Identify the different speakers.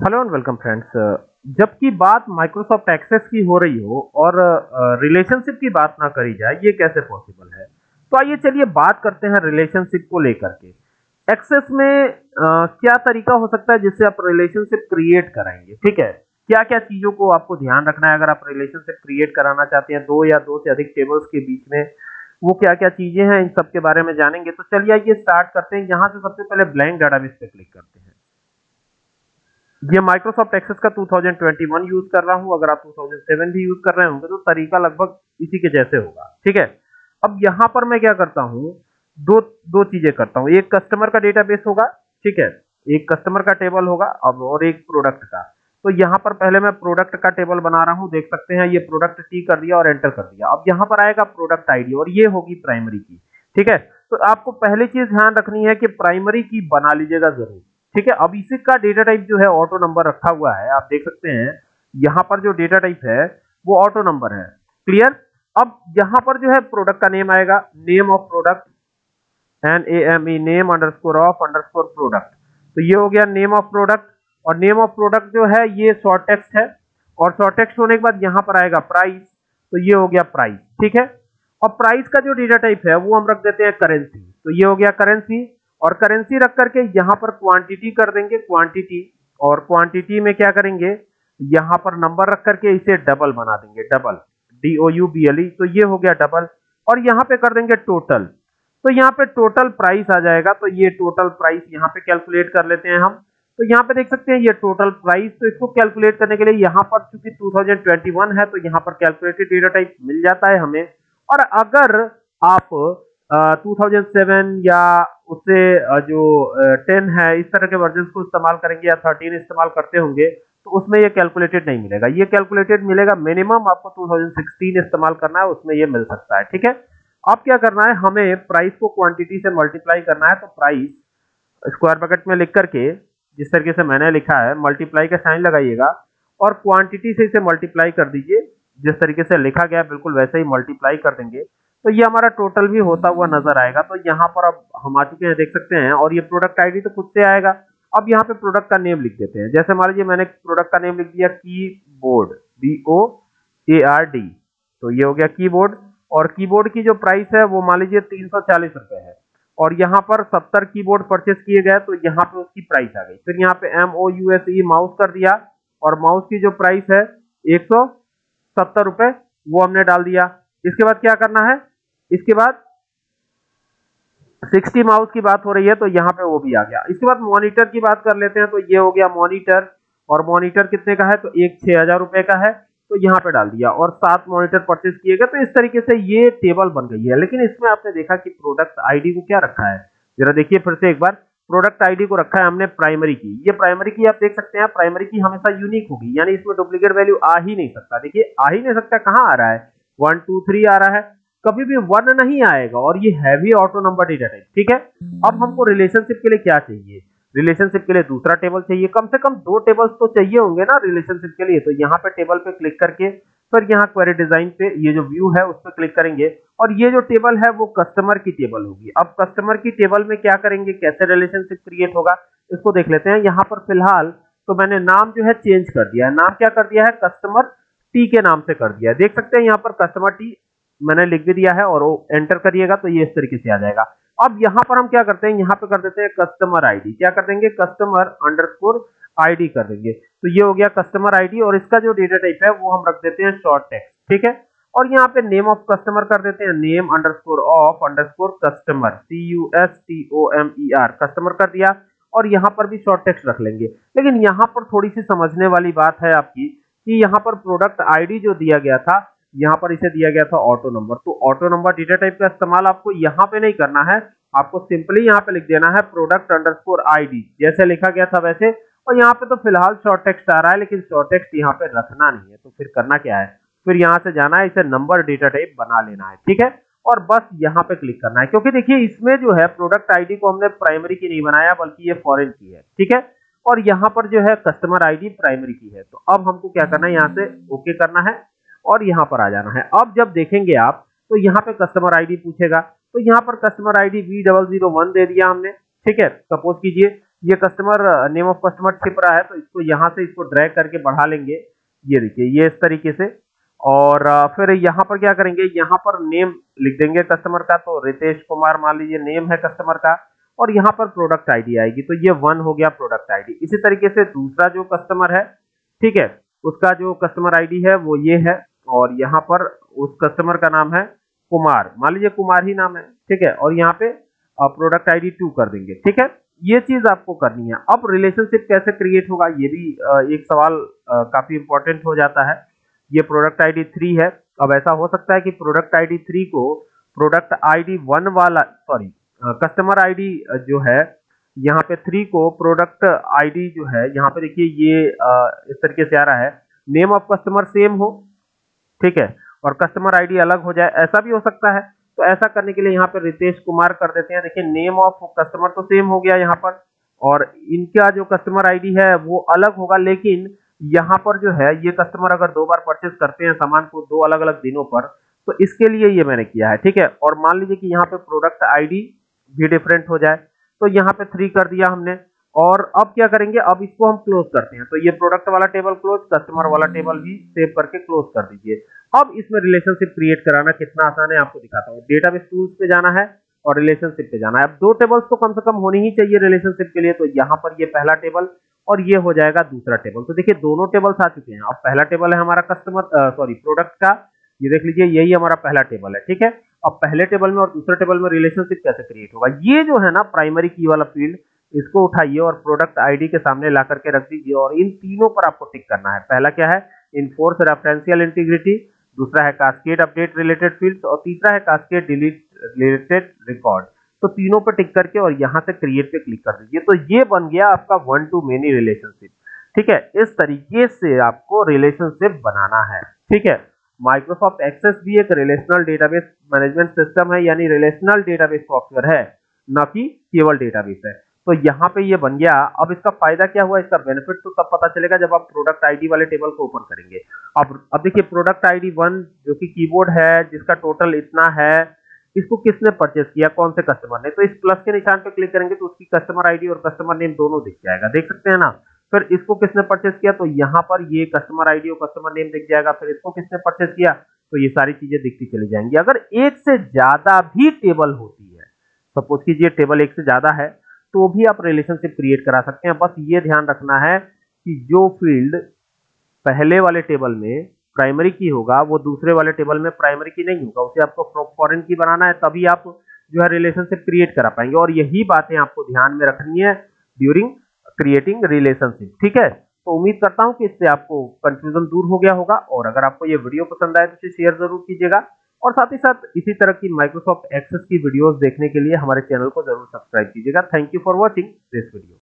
Speaker 1: Hello and welcome friends जबकि बात Microsoft access की हो रही हो और रिलेशनशिप की बात ना करी जाए ये कैसे पॉसिबल है? तो आइए चलिए बात करते हैं रिलेशनशिप को लेकर के। एक्सेस में आ, क्या तरीका हो सकता है जिससे आप रिलेशनशिप क्रिएट कराएँगे? ठीक है? क्या क्या चीज़ों को आपको ध्यान रखना है? अगर आप रिलेशनशिप क्रिएट कराना चाहते हैं दो या दो से अधिक टेबल्स के बीच में वो क्या क्या चीज़ें हैं इन सब के बारे में जानेंगे। तो चलिए आइए स्टार्ट करते हैं। यहाँ से सबसे पहले ब्लैंक डाटाबेस पे क्लिक करते हैं। ये माइक्रोसॉफ्ट एक्सेस का 2021 यूज़ कर रहा हूँ, अगर आप 2007 भी यूज़ कर रहे होंगे तो तरीका लगभग इसी के जैसे होगा, ठीक है? अब यहाँ पर मैं क्या करता हूँ, दो दो चीज़ें करता हूँ, एक कस्टमर का डेटाबेस होगा, ठीक है? एक कस्टमर का टेबल होगा, अब और एक प्रोडक्ट का। तो यहाँ पर पहले मैं प्रोडक्ट का टेबल बना रहा हूँ, देख सकते हैं, ये प्रोडक्ट टी कर दिया और एंटर कर दिया। अब यहाँ पर आएगा प्रोडक्ट आईडी और ये होगी प्राइमरी की, ठीक है? तो आपको पहली चीज़ ध्यान रखनी है कि प्राइमरी की बना लीजिएगा ज़रूर। ठीक है, अब इसी का डेटा टाइप जो है ऑटो नंबर रखा हुआ है, आप देख सकते हैं, यहाँ पर जो डेटा टाइप है, वो ऑटो नंबर है। क्लियर अब यहाँ पर जो है प्रोडक्ट का नेम आएगा name of product N A M E name underscore of underscore product तो ये हो गया नेम ऑफ़ प्रोडक्ट और नेम ऑफ़ प्रोडक्ट जो है, ये शॉर्ट टेक्स्ट है, और शॉर्ट टेक्स्ट होने के बाद यहाँ पर आएगा प्राइस तो ये हो गया प्राइस ठीक है? और प्राइस का जो डेटा टाइप है, वो हम रख देते हैं करेंसी तो ये हो गया करेंसी और करेंसी रख करके यहाँ पर क्वांटिटी कर देंगे क्वांटिटी और क्वांटिटी में क्या करेंगे? यहाँ पर नंबर रख करके इसे डबल बना देंगे double D O U B L E तो ये हो गया डबल और यहाँ पे कर देंगे टोटल तो यहाँ पे टोटल प्राइस आ जाएगा. तो ये टोटल प्राइस यहाँ पे कैलकुलेट कर लेते हैं हम. तो यहाँ पे देख सकते हैं ये टोटल प्राइस तो इसको कैलकुलेट करने के लिए यहाँ पर चूँकि 2021 है तो यहाँ पर कैलकुलेटेड डेटा टाइप मिल जाता है हमें. और अगर आप टू थाउज़ेंड सेवन या उससे जो टेन है, इस तरह के वर्जन को इस्तेमाल करेंगे या थर्टीन इस्तेमाल करते होंगे तो उसमें ये कैलकुलेटेड नहीं मिलेगा। ये कैलकुलेटेड मिलेगा मिनिमम आपको 2016 इस्तेमाल करना है, उसमें ये मिल सकता है, ठीक है? अब क्या करना है, हमें प्राइस को क्वांटिटी से मल्टीप्लाई करना है तो प्राइस स्क्वायर ब्रैकेट में लिख करके, जिस तरीके से मैंने लिखा है मल्टीप्लाई का साइन लगाइएगा, और क्वांटिटी से इसे मल्टीप्लाई कर दीजिए, जिस तरीके से लिखा गया, बिल्कुल वैसे ही मल्टीप्लाई कर देंगे। तो ये हमारा टोटल भी होता हुआ नज़र आएगा। तो यहाँ पर अब हम आ चुके हैं, देख सकते हैं, और ये प्रोडक्ट आईडी तो खुद से आएगा। अब यहाँ पे प्रोडक्ट का नेम लिख देते हैं। जैसे मान लीजिए मैंने प्रोडक्ट का नेम लिख दिया की board B O A R D तो ये हो गया कीबोर्ड और कीबोर्ड की जो प्राइस है वो मान लीजिए तीन सौ चालीस रुपए है। और यहाँ पर सत्तर कीबोर्ड परचेस किए गए तो यहाँ पे उसकी प्राइस आ गई। फिर यहाँ पे M O U S E mouse कर दिया, और माउस की जो प्राइस है एक सौ सत्तर रुपए, वो हमने डाल दिया। इसके बाद क्या करना है? इसके बाद 60 माउस की बात हो रही है तो यहाँ पे वो भी आ गया। इसके बाद मॉनिटर की बात कर लेते हैं तो ये हो गया मॉनिटर और मॉनिटर कितने का है? तो एक छह हज़ार रुपए का है तो यहाँ पे डाल दिया। और सात मॉनिटर परचेज किए गए तो इस तरीके से ये टेबल बन गई है। लेकिन इसमें आपने देखा कि प्रोडक्ट आईडी को क्या रखा है? जरा देखिए फिर से एक बार। प्रोडक्ट आईडी को रखा है हमने प्राइमरी की। ये प्राइमरी की आप देख सकते हैं प्राइमरी की हमेशा यूनिक होगी। यानी इसमें डुप्लीकेट वैल्यू आ ही नहीं सकता। देखिए, आ ही नहीं सकता, कहाँ आ रहा है? वन टू थ्री आ रहा है। कभी भी वन नहीं आएगा और ये heavy auto number data type ठीक है? अब हमको रिलेशनशिप के लिए क्या चाहिए? रिलेशनशिप के लिए दूसरा टेबल चाहिए। कम से कम दो टेबल्स तो चाहिए होंगे ना रिलेशनशिप के लिए। तो यहाँ पे टेबल पे क्लिक करके, फिर यहाँ क्वेरी डिज़ाइन पे ये जो व्यू है उस पर क्लिक करेंगे। और ये जो टेबल है वो कस्टमर की टेबल होगी। अब कस्टमर की टेबल में क्या करेंगे? कैसे रिलेशनशिप क्रिएट होगा? इसको देख लेते हैं। यहाँ पर फ़िलहाल तो मैंने नाम जो है चेंज कर दिया है। नाम क्या कर दिया है? कस्टमर टी के नाम से कर दिया देख सकते हैं यहाँ पर कस्टमर टी मैंने लिख भी दिया है और वो एंटर करिएगा तो ये इस तरीके से आ जाएगा। अब यहाँ पर हम क्या करते हैं? यहाँ पे कर देते हैं कस्टमर आईडी क्या कर देंगे? कस्टमर अंडरस्कोर आईडी कर देंगे। तो ये हो गया कस्टमर आईडी और इसका जो डेटा टाइप है वो हम रख देते हैं शॉर्ट टेक्स्ट ठीक है? और यहाँ पे नेम ऑफ़ कस्टमर कर देते हैं। Name underscore of underscore customer C U S T O M E R customer कर दिया। और यहाँ पर भी शॉर्ट टेक्स्ट रख लेंगे। लेकिन यहाँ पर थोड़ी सी समझने वाली बात है आपकी कि यहाँ पर प्रोडक्ट आईडी जो दिया गया था, यहाँ पर इसे दिया गया था ऑटो नंबर तो ऑटो नंबर डेटा टाइप का इस्तेमाल आपको यहाँ पे नहीं करना है, आपको सिंपली यहाँ पे लिख देना है प्रोडक्ट अंडरस्कोर आईडी जैसे लिखा गया था वैसे, और यहाँ पे तो फ़िलहाल शॉर्ट टेक्स्ट आ रहा है, लेकिन शॉर्ट टेक्स्ट यहाँ पे रखना नहीं है। तो फिर करना क्या है? फिर यहाँ से जाना है, इसे नंबर डेटा टाइप बना लेना है, ठीक है? और बस यहाँ पे क्लिक करना है, क्योंकि देखिए इसमें जो है प्रोडक्ट आईडी को हमने प्राइमरी की नहीं बनाया, बल्कि ये फॉरेन की है, ठीक है? और यहाँ पर जो है कस्टमर आईडी प्राइमरी की है। तो अब हमको क्या करना है? यहाँ से ओके करना है और यहाँ पर आ जाना है। अब जब देखेंगे आप तो यहाँ पे कस्टमर आईडी पूछेगा। तो यहाँ पर customer ID V double zero one दे दिया हमने। ठीक है? सपोज़ कीजिए, ये कस्टमर नेम ऑफ़ कस्टमर छिप रहा है तो इसको यहाँ से इसको ड्रैग करके बढ़ा लेंगे। ये देखिए, ये इस तरीके से। और फिर यहाँ पर क्या करेंगे? यहाँ पर नेम लिख देंगे कस्टमर का। तो रितेश कुमार, मान लीजिए नेम है कस्टमर का। और यहाँ पर प्रोडक्ट आईडी आएगी। तो ये वन हो गया प्रोडक्ट आईडी इसी तरीके से दूसरा जो कस्टमर है, ठीक है, उसका जो कस्टमर आईडी है, वो ये है, और यहाँ पर उस कस्टमर का नाम है कुमार। मान लीजिए कुमार ही नाम है, ठीक है, और यहाँ पे प्रोडक्ट आईडी टू कर देंगे, ठीक है? ये चीज़ आपको करनी है। अब रिलेशनशिप कैसे क्रिएट होगा, ये भी एक सवाल काफ़ी इंपॉर्टेंट हो जाता है। ये प्रोडक्ट आईडी थ्री है। अब ऐसा हो सकता है कि प्रोडक्ट आईडी थ्री को प्रोडक्ट आईडी वन वाला सॉरी कस्टमर आईडी जो है, यहाँ पे थ्री को प्रोडक्ट आईडी जो है, यहाँ पे देखिए ये इस तरीके से आ रहा है। नेम ऑफ़ कस्टमर सेम हो, ठीक है? और कस्टमर आईडी अलग हो जाए, ऐसा भी हो सकता है। तो ऐसा करने के लिए यहाँ पे रितेश कुमार कर देते हैं। देखिए नेम ऑफ़ कस्टमर तो सेम हो गया यहाँ पर। और इनका जो कस्टमर आईडी है, वो अलग होगा, लेकिन यहाँ पर जो है, ये कस्टमर अगर दो बार परचेज करते हैं सामान को दो अलग अलग दिनों पर तो इसके लिए ये मैंने किया है, ठीक है? और मान लीजिए कि यहाँ पे प्रोडक्ट आईडी भी डिफरेंट हो जाए। तो यहाँ पे थ्री कर दिया हमने। और अब क्या करेंगे? अब इसको हम क्लोज करते हैं। तो ये प्रोडक्ट वाला टेबल क्लोज कस्टमर वाला टेबल भी सेव करके क्लोज कर दीजिए। अब इसमें रिलेशनशिप क्रिएट कराना कितना आसान है, आपको दिखाता हूँ। डेटाबेस टूल्स पे जाना है और रिलेशनशिप पे जाना है। अब दो टेबल्स तो कम से कम होनी ही चाहिए रिलेशनशिप के लिए। तो यहाँ पर ये पहला टेबल और ये हो जाएगा दूसरा टेबल तो देखिए, दोनों टेबल्स आ चुके हैं। अब पहला टेबल है हमारा कस्टमर सॉरी प्रोडक्ट का। ये देख लीजिए, यही हमारा पहला टेबल है, ठीक है? अब पहले टेबल में और दूसरे टेबल में रिलेशनशिप कैसे क्रिएट होगा? ये जो है ना प्राइमरी की वाला फ़ील्ड इसको उठाइए और प्रोडक्ट आईडी के सामने ला करके रख दीजिए और इन तीनों पर आपको टिक करना है। पहला क्या है? इनफोर्स रेफरेंशियल इंटीग्रिटी दूसरा है कास्केड अपडेट रिलेटेड फ़ील्ड और तीसरा है कास्केड डिलीट रिलेटेड रिकॉर्ड तो तीनों पर टिक करके और यहाँ से क्रिएट पे क्लिक कर दीजिए। तो ये बन गया आपका वन टू मेनी रिलेशनशिप ठीक है? इस तरीके से आपको रिलेशनशिप बनाना है। ठीक है? माइक्रोसॉफ्ट एक्सेस भी एक रिलेशनल डेटाबेस मैनेजमेंट सिस्टम है, यानी रिलेशनल डेटाबेस सॉफ्टवेयर है, न कि केवल डेटाबेस है। तो यहाँ पे ये बन गया। अब इसका फ़ायदा क्या हुआ? इसका बेनिफिट तो तब पता चलेगा जब आप प्रोडक्ट आईडी वाले टेबल को ओपन करेंगे। अब अब देखिए प्रोडक्ट आईडी वन जो कि कीबोर्ड है, जिसका टोटल इतना है, इसको किसने परचेस किया? कौन से कस्टमर ने? तो इस प्लस के निशान पे क्लिक करेंगे तो उसकी कस्टमर आईडी और कस्टमर नेम दोनों दिख जाएगा। देख सकते हैं ना? फिर इसको किसने परचेस किया? तो यहाँ पर ये कस्टमर आईडी और कस्टमर नेम दिख जाएगा। फिर इसको किसने परचेस किया? तो ये सारी चीज़ें दिखती चली जाएँगी। अगर एक से ज़्यादा भी टेबल होती है सपोज़ कीजिए टेबल एक से ज़्यादा है तो भी आप रिलेशनशिप क्रिएट करा सकते हैं। बस ये ध्यान रखना है कि जो फ़ील्ड पहले वाले टेबल में प्राइमरी की होगा, वो दूसरे वाले टेबल में प्राइमरी की नहीं होगा। उसे आपको फॉरेन की बनाना है, तभी आप जो है रिलेशनशिप क्रिएट करा पाएँगे। और यही बातें आपको ध्यान में रखनी है ड्यूरिंग क्रिएटिंग रिलेशनशिप ठीक है? तो उम्मीद करता हूँ कि इससे आपको कंफ्यूजन दूर हो गया होगा और अगर आपको ये वीडियो पसंद आए तो इसे शेयर ज़रूर कीजिएगा। और साथ ही साथ इसी तरह की माइक्रोसॉफ्ट एक्सेस की वीडियोस देखने के लिए हमारे चैनल को ज़रूर सब्सक्राइब कीजिएगा। Thank you for watching this video